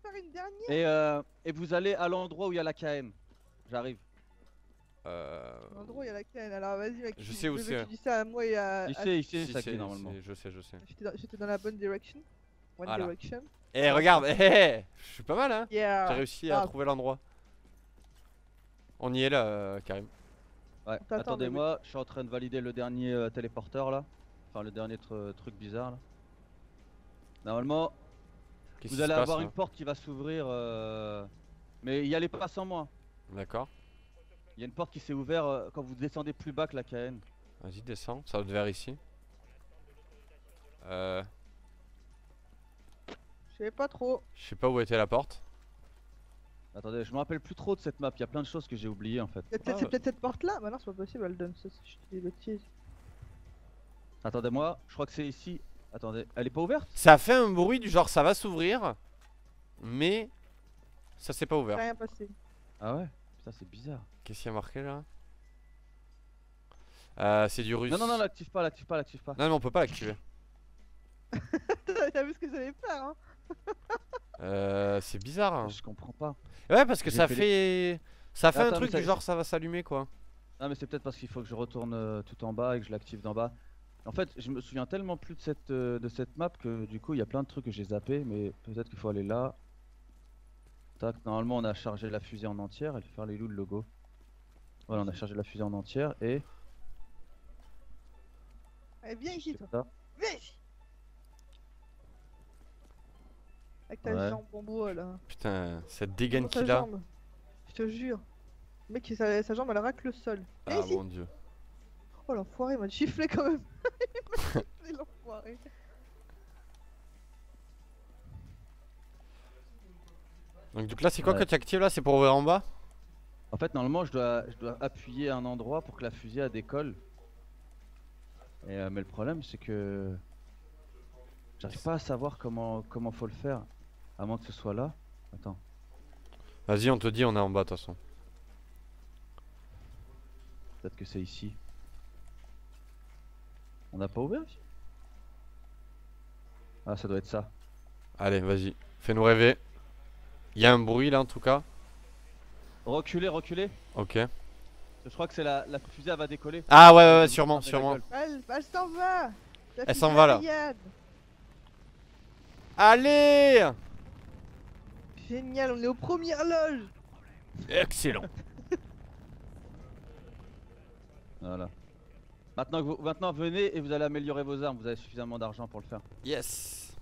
Faire une dernière Et, euh, et vous allez à l'endroit où il y a la KM. J'arrive. Euh... En gros, il y a la canne, alors vas-y, mec. Je sais où c'est. Tu dis ça à moi et à. Il sait, il sait si, ça normalement. Je sais je sais J'étais dans, la bonne direction. One Voilà. direction. Eh regarde eh, Je suis pas mal hein J'ai réussi à ah. trouver l'endroit. On y est là, euh, Karim. Ouais, attendez-moi, je suis en train de valider le dernier euh, téléporteur là. Enfin, le dernier tr- truc bizarre là. Normalement, vous allez passe, avoir une porte qui va s'ouvrir. euh, Mais y allez pas sans moi. D'accord. Il y a une porte qui s'est ouverte euh, quand vous descendez plus bas que la KN. Vas-y, descends. Ça va te vers ici. Euh. Je sais pas trop. Je sais pas où était la porte. Attendez, je me rappelle plus trop de cette map. Il y a plein de choses que j'ai oubliées en fait. C'est peut-être Ah, peut-être cette porte là Bah non, c'est pas possible, elle donne. ça, c'est- Je dis des bêtises. Attendez-moi, je crois que c'est ici. Attendez, elle est pas ouverte? Ça a fait un bruit du genre ça va s'ouvrir. Mais. Ça s'est pas ouvert. rien passé. Ah ouais? Putain, c'est bizarre. Qu'est-ce qu'il y a marqué là? Euh, C'est du russe. Non, non, non, l'active pas, l'active pas, l'active pas. Non, mais on peut pas l'activer. T'as vu ce que j'allais faire, hein? Euh, c'est bizarre. hein. Je comprends pas. Ouais, parce que ça fait fait. Ça fait un truc du genre ça va s'allumer quoi. Non, mais c'est peut-être parce qu'il faut que je retourne euh, tout en bas et que je l'active d'en bas. En fait, je me souviens tellement plus de cette, euh, de cette map que du coup, il y a plein de trucs que j'ai zappé, mais peut-être qu'il faut aller là. Tac, normalement, on a chargé la fusée en entière. Elle fait faire les loups le logo. Voilà, on a chargé la fusée en entière et. Allez, viens ici, toi. Viens ici Avec ta Ouais. jambe en bois, là. Putain, cette dégaine qu'il a. jambe. Je te jure. Le mec, sa, sa jambe, elle racle le sol. Ah ici mon dieu. Oh, l'enfoiré, il m'a giflé quand même Il m'a giflé, l'enfoiré Donc, du coup, là, c'est quoi Ouais. que tu actives là? C'est pour ouvrir en bas? En fait, normalement, je dois, je dois appuyer à un endroit pour que la fusée elle décolle. Et, euh, mais le problème, c'est que. J'arrive pas à savoir comment, comment faut le faire. À moins que ce soit là. Attends. Vas-y, on te dit, on est en bas de toute façon. Peut-être que c'est ici. On n'a pas ouvert ici? Ah, ça doit être ça. Allez, vas-y. Fais-nous rêver. Il y a un bruit là en tout cas? Reculez, reculez. Ok. Je crois que c'est la, la fusée, elle va décoller. Ah ouais, ouais, ouais, sûrement, sûrement. Elle, elle s'en va La Elle s'en va, là. Allez Génial, on est aux premières loges Excellent. Voilà. Maintenant, que vous, maintenant, venez et vous allez améliorer vos armes. Vous avez suffisamment d'argent pour le faire. Yes.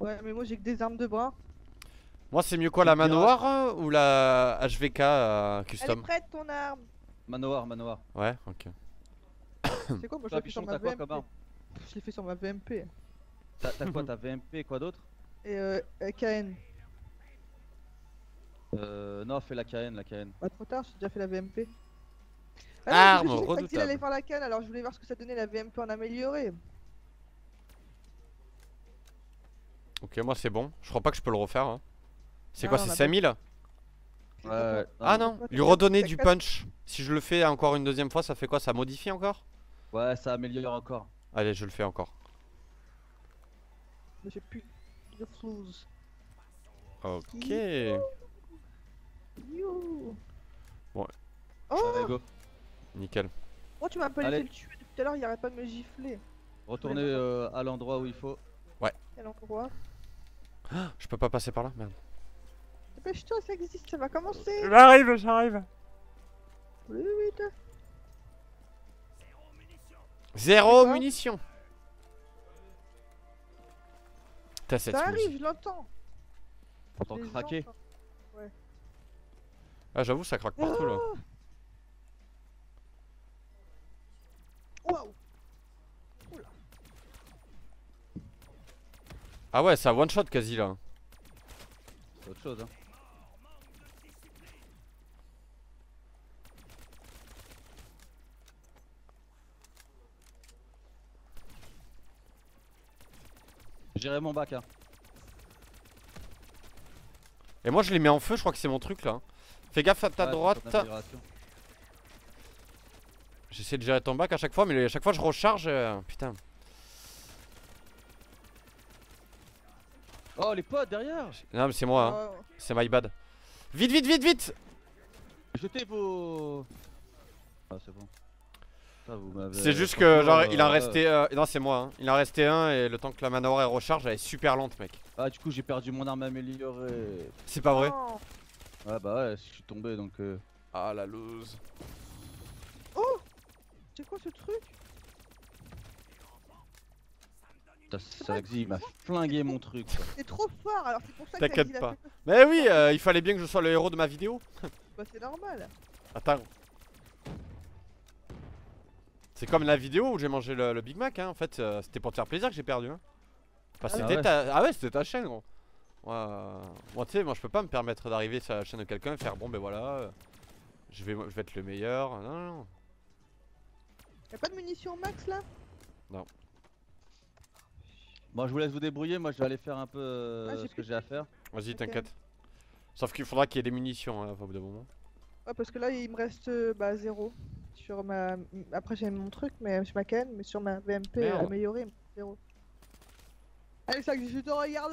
Ouais, mais moi j'ai que des armes de bras. Moi, c'est mieux quoi, la manoir euh, ou la HVK euh, Elle est custom prête ton arme Manoir, manoir. Ouais, ok. C'est quoi Moi je l'ai fait sur ma VMP. Je l'ai fait sur ma VMP. T'as t'as quoi T'as VMP et quoi d'autre? Et euh, KN. Euh. Non, fais la KN, la KN. Pas trop tard, j'ai déjà fait la VMP. Arme non, parce que je redoutable. allait faire la canne, alors je voulais voir ce que ça donnait la VMP en amélioré. Ok, moi c'est bon. Je crois pas que je peux le refaire. hein. C'est Ah, quoi, on c'est 5000 Ouais, ouais. Ah mais- non, lui redonner du punch. Si je le fais encore une deuxième fois, ça fait quoi? Ça modifie encore? Ouais, ça améliore encore. Allez, je le fais encore. Mais j'ai plus de flouze. Ok. You. Ouais. Oh, Allez, go. Nickel. oh, tu m'as pas laissé le tuer depuis tout à l'heure, il arrête pas de me gifler. Retournez euh, à l'endroit où il faut. Quel endroit? Je peux pas passer par là Merde. Dépêche-toi, ça existe, ça va commencer. J'arrive, j'arrive. Oui, oui, Zéro quoi T'as cette ça musique. arrive, je l'entends. T'entends craquer entends. Ah, j'avoue, ça craque partout là. Waouh Ah ouais, ça one shot quasi là. C'est autre chose, hein. J'irai mon bac, hein. Et moi, je les mets en feu, je crois que c'est mon truc là. Fais gaffe à ta Ouais, droite. J'essaie de gérer ton bac à chaque fois, mais à chaque fois je recharge. euh, Putain. Oh, les potes derrière Non, mais c'est moi, hein. Oh, c'est my bad. Vite, vite, vite, vite Jetez vos. Ah, c'est bon. C'est juste que, genre, il en euh, restait. euh, Non, c'est moi, hein. Il en restait un et le temps que la manoir elle recharge, elle est super lente, mec. Ah, du coup, j'ai perdu mon arme améliorée. C'est pas vrai non. Ouais, bah ouais, je suis tombé donc. euh, Ah, la lose. C'est quoi ce truc? Il m'a flingué mon truc. quoi. C'est trop fort, alors c'est pour ça que T'inquiète pas. fait. Mais oui, euh, il fallait bien que je sois le héros de ma vidéo. Bah c'est normal. Attends. C'est comme la vidéo où j'ai mangé le, le Big Mac, hein. En fait, euh, c'était pour te faire plaisir que j'ai perdu. Hein. Parce Ah c'était ouais. ta... Ah ouais, c'était ta chaîne, gros. Moi, euh, moi tu sais, moi je peux pas me permettre d'arriver sur la chaîne de quelqu'un et faire bon, ben voilà, euh, je vais, je vais être le meilleur. Non, non, non. Y'a pas de munitions max là? Bon, je vous laisse vous débrouiller. Moi, je vais aller faire un peu euh, Ah, ce que j'ai à faire. Vas-y, t'inquiète. Sauf qu'il faudra qu'il y ait des munitions hein, au bout d'un moment. Ouais, parce que là, il me reste euh, bah, zéro. Sur ma... Après, j'ai mon truc, mais sur ma canne, mais sur ma VMP Merde. améliorée, zéro. Allez, ça, je te regarde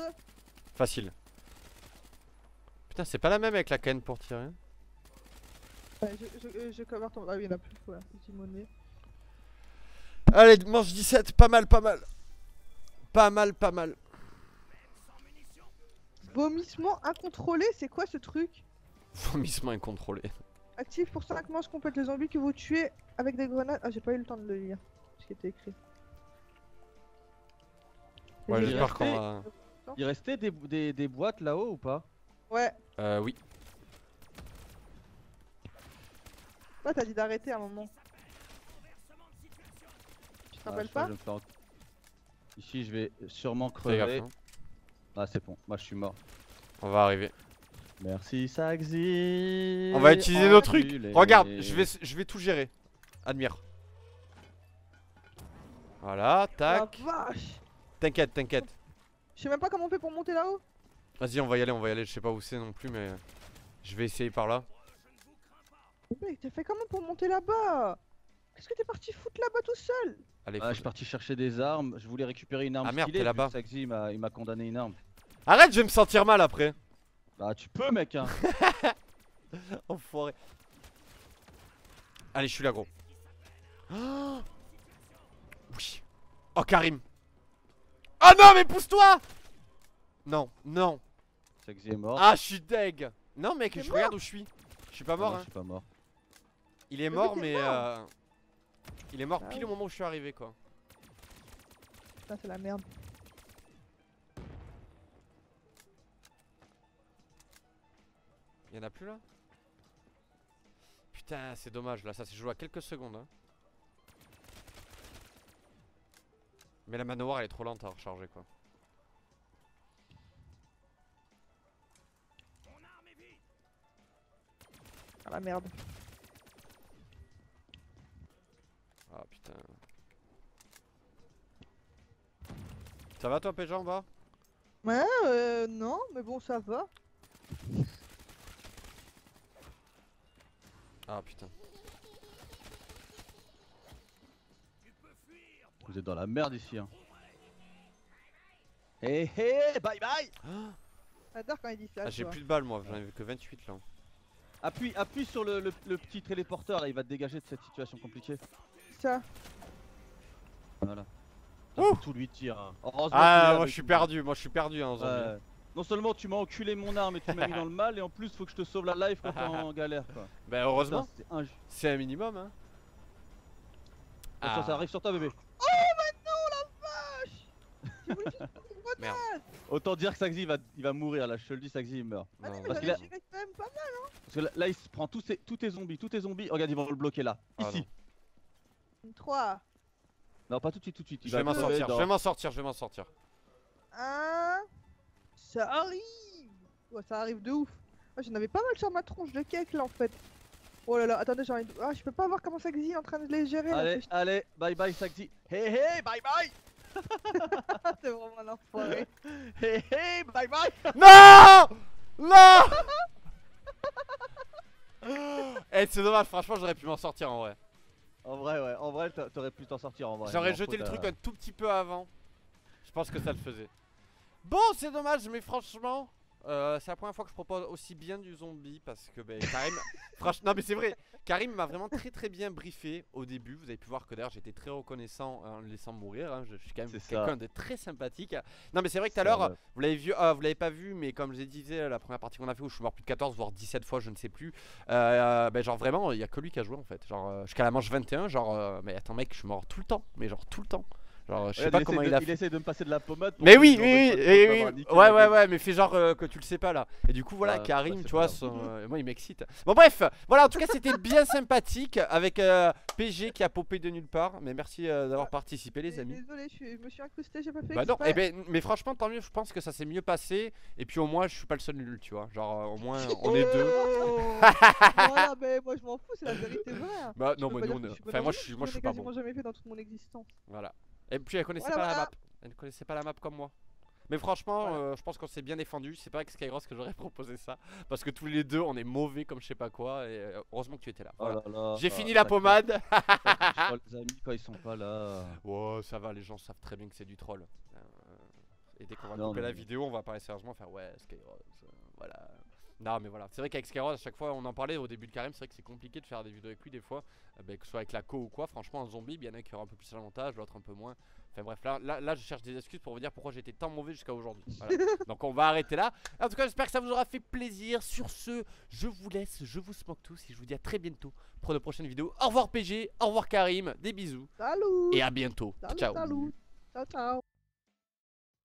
Facile. Putain, c'est pas la même avec la canne pour tirer. Ouais, je, je, euh, je cover ton... Ah oui, il y en a plus, voilà, monnaie. Allez, manche 17, pas mal, pas mal. Pas mal, pas mal. Vomissement incontrôlé, c'est quoi ce truc? Vomissement incontrôlé. Actif pour 5 manches complète les zombies que vous tuez avec des grenades. Ah, j'ai pas eu le temps de le lire. Ce qui était écrit. Ouais, qu'on va. Il restait des, des, des boîtes là-haut ou pas? Ouais, Euh, oui. toi t'as dit d'arrêter à un moment. Tu te Ah, rappelles pas je en- Ici, je vais sûrement crever. hein. Ah, c'est bon. Moi, je suis mort. On va arriver. Merci, Saxi. On va utiliser nos trucs. Regarde, je vais, je vais tout gérer. Admire. Voilà, tac. La vache T'inquiète, t'inquiète. Je sais même pas comment on fait pour monter là-haut. Vas-y, on va y aller, on va y aller. Je sais pas où c'est non plus, mais je vais essayer par là. Mec, t'as fait comment pour monter là-bas? Qu'est-ce que t'es parti foutre là-bas tout seul? Allez, Ah, je suis parti chercher des armes. Je voulais récupérer une arme. Ah, merde, t'es là-bas. il m'a condamné une arme. Arrête, je vais me sentir mal après. Bah, tu peux, mec. Hein. Enfoiré. Allez, je suis là, gros. Oh oui. Oh, Karim. Oh non, mais pousse-toi Non, non. Saxi est mort. Ah, je suis deg. Non, mec, je regarde où je suis. Je suis pas Ah, mort, non, hein. Je suis pas mort. Il est Mais mort, mais. mort. euh, Il est mort Ah pile oui. au moment où je suis arrivé, quoi. Putain, c'est la merde. Y'en a plus là? Putain, c'est dommage, là, ça s'est joué à quelques secondes. Hein. Mais la manoir elle est trop lente à recharger quoi. Ah la merde. Ah putain. Ça va toi Péja en bas Ouais, euh, non, mais bon, ça va. Ah putain. Vous êtes dans la merde ici. Hein. Hé hé, bye bye J'adore quand il dit ça. Ah, j'ai plus de balles moi, j'en avais que 28 là. Appuie, appuie sur le, le- le petit téléporteur et il va te dégager de cette situation compliquée. Ça. Voilà. Ouh. tout lui dire. hein. Ah là moi je suis perdu, moi je suis perdu hein, zombie. Ouais. Non seulement tu m'as enculé mon arme et tu m'as mis dans le mal, et en plus faut que je te sauve la life quand t'es en galère quoi. Bah heureusement, c'est un minimum hein. Attention, Ah. ça arrive sur toi bébé. J'ai voulu juste prendre une Merde. Autant dire que Saxi il va, il va mourir là, je te le dis, Saxi il meurt. Ah Non, mais Parce géré quand même pas mal. Parce que là, là, il se prend tous ses, tous tes zombies, tous tes zombies. Regarde, ils vont le bloquer là. Ah, Ici. non. 3, Non. pas tout de suite, tout de suite. il Je vais va m'en sortir, je vais m'en sortir, je vais m'en sortir. 1. Ça arrive. Ouais, ça arrive de ouf. Ah, J'en avais pas mal sur ma tronche de cake là en fait. Oh là là, attendez, j'ai envie de... Ah, je peux pas voir comment ça existe en train de les gérer. là, Allez, c'est- allez, bye bye Saxi. Hey hey, bye bye. C'est vraiment un enfoiré. Hey hey, bye bye. Non Non Eh c'est dommage, franchement j'aurais pu m'en sortir en vrai. En vrai, ouais, en vrai, t'a- t'aurais pu t'en sortir en vrai. J'aurais jeté le truc un tout petit peu avant. Je pense que ça le faisait. Bon, c'est dommage, mais franchement, euh, c'est la première fois que je propose aussi bien du zombie parce que ben, Karim. franchement, non, mais c'est vrai, Karim m'a vraiment très très bien briefé au début. Vous avez pu voir que d'ailleurs j'étais très reconnaissant en le laissant mourir. hein. Je, je suis quand même quelqu'un de très sympathique. Non, mais c'est vrai que tout à l'heure, vous l'avez vu, ah, vous l'avez pas vu, mais comme je disais, la première partie qu'on a fait où je suis mort plus de 14 voire 17 fois, je ne sais plus. euh, ben, genre vraiment, il y a que lui qui a joué en fait. Genre euh, jusqu'à la manche 21, genre, euh, mais attends, mec, je suis mort tout le temps, mais genre tout le temps. Genre, je sais Regarde, pas comment de- il a Il fait. essaie de me passer de la pommade. pour Mais oui, oui, oui, oui, ouais, ouais, ouais, mais fais genre euh, que tu le sais pas là. Et du coup, voilà, Ouais, Karim, ouais, tu vois, son- euh, moi il m'excite. Bon, bref, voilà, en tout cas, c'était bien sympathique avec euh, PG qui a popé de nulle part. Mais merci euh, d'avoir participé, les amis. Désolé, je, suis- je me suis incrusté, j'ai pas fait Bah non, eh ben, mais franchement, tant mieux, je pense que ça s'est mieux passé. Et puis au moins, je suis pas le seul nul, tu vois. Genre, euh, au moins, on est deux. Oh voilà, mais moi je m'en fous, c'est la vérité vraie. Bah Je non, mais nous, enfin, moi, je suis, pas bon. jamais fait dans toute mon existence. Voilà. Et puis, elle connaissait Voilà, pas la map. Elle ne connaissait pas la map comme moi. Mais franchement, Voilà. euh, je pense qu'on s'est bien défendu. C'est pas avec Skyros que j'aurais proposé ça. Parce que tous les deux, on est mauvais comme je sais pas quoi. Et euh, heureusement que tu étais là. Oh Voilà. là là, J'ai fini la pommade. les amis quand ils sont pas là. Ouais, ça va, les gens savent très bien que c'est du troll. Euh, et dès qu'on va Non, couper la vidéo, on va parler sérieusement faire ouais, Skyros. euh, voilà. Non, mais voilà. C'est vrai qu'avec Skyros, à chaque fois, on en parlait au début de Karim. C'est vrai que c'est compliqué de faire des vidéos avec lui des fois. Euh, ben, que ce soit avec la co ou quoi. Franchement, un zombie, il y en a qui aura un peu plus d'avantage, l'autre un peu moins. Enfin bref, là, là, là, je cherche des excuses pour vous dire pourquoi j'étais tant mauvais jusqu'à aujourd'hui. Voilà. Donc on va arrêter là. En tout cas, j'espère que ça vous aura fait plaisir. Sur ce, je vous laisse, je vous smoke tous et je vous dis à très bientôt pour de prochaines vidéos. Au revoir PG, au revoir Karim, des bisous Salut et à bientôt. Salut, Ciao. salut Ciao, ciao